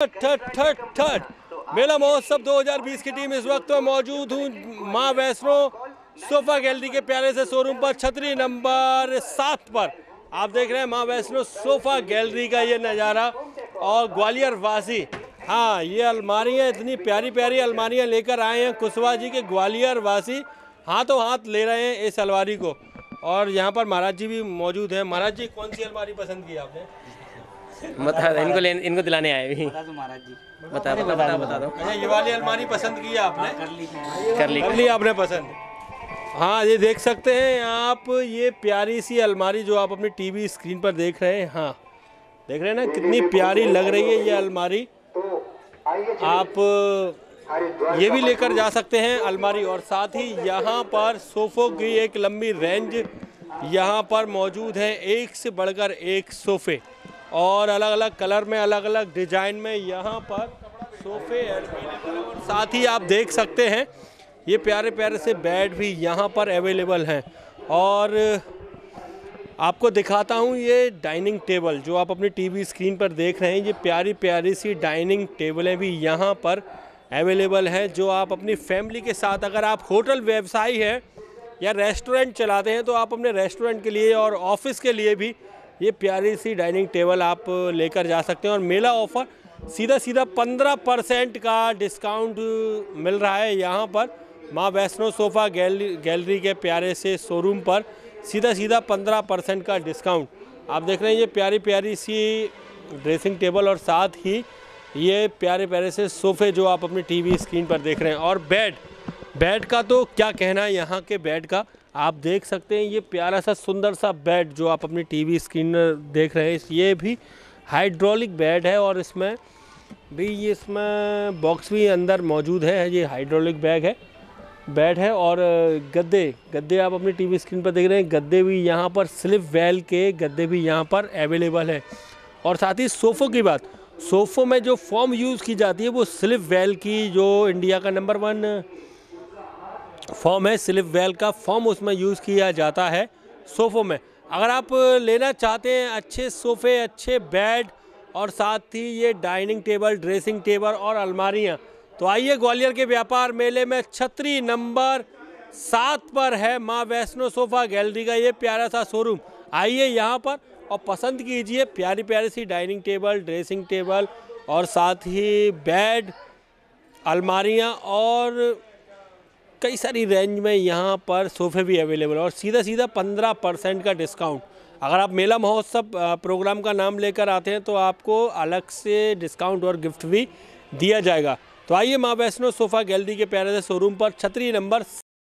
ठट ठट ठट मेला महोत्सव 2020 की टीम इस वक्त मैं मौजूद हूँ। माँ वैष्णो सोफा गैलरी के प्यारे से शोरूम पर, छतरी नंबर सात पर। आप देख रहे हैं माँ वैष्णो सोफा गैलरी का ये नज़ारा। और ग्वालियर वासी हाँ ये अलमारियाँ, इतनी प्यारी प्यारी अलमारियाँ लेकर आए हैं कुशवा जी के ग्वालियर वासी। हाथों हाथ ले रहे हैं इस अलमारी को। और यहाँ पर महाराज जी भी मौजूद हैं। महाराज जी, कौन सी अलमारी पसंद की आपने? बता दो इनको लेन इनको दिलाने आए भी बता दो महाराज जी। बता बता बता दो। अच्छा ये वाली अलमारी पसंद की है आपने? कर ली कर ली। कर ली आपने पसंद? हाँ ये देख सकते हैं आप ये प्यारी सी अलमारी जो आप अपनी टीवी स्क्रीन पर देख रहे हैं हाँ। देख रहे हैं ना कितनी प्यारी लग रही है ये अलमारी। आप ये भी लेकर जा सकते हैं अलमारी और साथ ही यहाँ पर सोफ़ों की एक लंबी रेंज यहाँ पर मौजूद है एक से बढ़कर एक सोफ़े। और अलग अलग कलर में अलग अलग डिज़ाइन में यहाँ पर सोफ़े साथ ही आप देख सकते हैं, ये प्यारे प्यारे से बेड भी यहाँ पर अवेलेबल हैं। और आपको दिखाता हूँ ये डाइनिंग टेबल जो आप अपनी टीवी स्क्रीन पर देख रहे हैं, ये प्यारी प्यारी सी डाइनिंग टेबलें भी यहाँ पर अवेलेबल हैं, जो आप अपनी फैमिली के साथ अगर आप होटल व्यवसायी हैं या रेस्टोरेंट चलाते हैं तो आप अपने रेस्टोरेंट के लिए और ऑफ़िस के लिए भी ये प्यारी सी डाइनिंग टेबल आप लेकर जा सकते हैं और मेला ऑफ़र सीधा सीधा पंद्रह परसेंट का डिस्काउंट मिल रहा है यहाँ पर। माँ वैष्णो सोफ़ा गैलरी गैलरी के प्यारे से शोरूम पर सीधा सीधा पंद्रह परसेंट का डिस्काउंट। आप देख रहे हैं ये प्यारी प्यारी सी ड्रेसिंग टेबल और साथ ही ये प्यारे प्यारे से सोफ़े जो आप अपनी टीवी स्क्रीन पर देख रहे हैं और बेड। बेड का तो क्या कहना है यहाँ के बेड का? आप देख सकते हैं ये प्यारा सा, सुंदर सा बेड जो आप अपनी टीवी स्क्रीन देख रहे हैं। ये भी हाइड्रोलिक बेड है और इसमें भी ये इसमें बॉक्स भी अंदर मौजूद है। ये हाइड्रोलिक बैग है बेड है और गद्दे गद्दे आप अपनी टीवी स्क्रीन पर देख रहे हैं। गद्दे भी यहाँ पर, स्लिप वेल के गद्दे भी यहाँ पर अवेलेबल है। और साथ ही सोफ़ों की बात, सोफ़ों में जो फॉर्म यूज़ की जाती है वो स्लिप वेल की, जो इंडिया का नंबर वन फॉर्म है, स्लिप वेल का फॉर्म उसमें यूज़ किया जाता है सोफ़ों में। अगर आप लेना चाहते हैं अच्छे सोफ़े, अच्छे बेड और साथ ही ये डाइनिंग टेबल, ड्रेसिंग टेबल और अलमारियाँ तो आइए ग्वालियर के व्यापार मेले में छतरी नंबर सात पर है माँ वैष्णो सोफ़ा गैलरी का ये प्यारा सा शोरूम आइए यहाँ पर और पसंद कीजिए प्यारी प्यारी सी डाइनिंग टेबल, ड्रेसिंग टेबल और साथ ही बेड, अलमारियाँ और कई सारी रेंज में यहाँ पर सोफ़े भी अवेलेबल और सीधा सीधा पंद्रह परसेंट का डिस्काउंट अगर आप मेला महोत्सव प्रोग्राम का नाम लेकर आते हैं तो आपको अलग से डिस्काउंट और गिफ्ट भी दिया जाएगा। तो आइए माँ वैष्णो सोफ़ा गैलरी के प्यारे से शोरूम पर छतरी नंबर